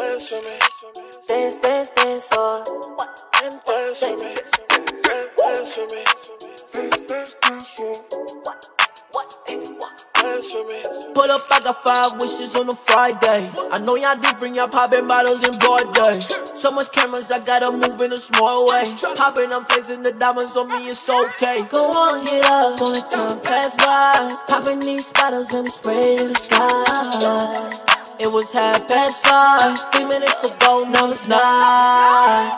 dance with me. Dance, dance, dance, oh. And dance with me. Dance, dance with me. Dance, dance, dance, oh. Dance with me. Pull up, I got five wishes on a Friday. I know y'all different, y'all popping bottles in broad day. So much cameras, I gotta move in a small way. Popping, I'm facing the diamonds on me, it's okay. Go on, get up, don't let time pass by. Popping these bottles and we spray in the sky. It was half past five, three minutes ago, now it's nine.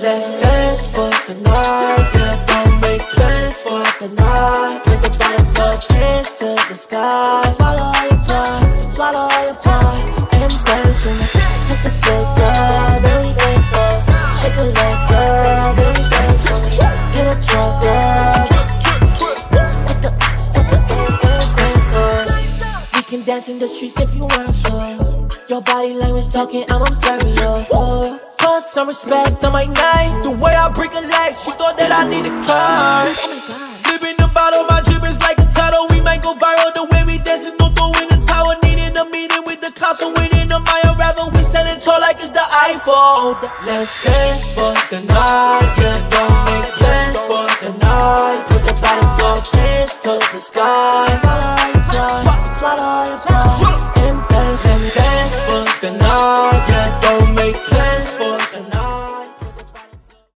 Let's dance for the night. Yeah, don't make plans for the night. Get the bottles up, hands to the sky. Swallow in dance in the streets if you want to, Your body language talking, I'm observing so. Oh. Put some respect on my night. The way I break a leg, she thought that I need a car. Oh living the bottle, my drip is like a title. We might go viral the way we dancing, don't go in the tower. Needing a meeting with the council, waiting on my arrival. We standing tall like it's the iPhone. Let's dance for the night, yeah. Don't make plans for the night. Put the bottles up, dance to the sky.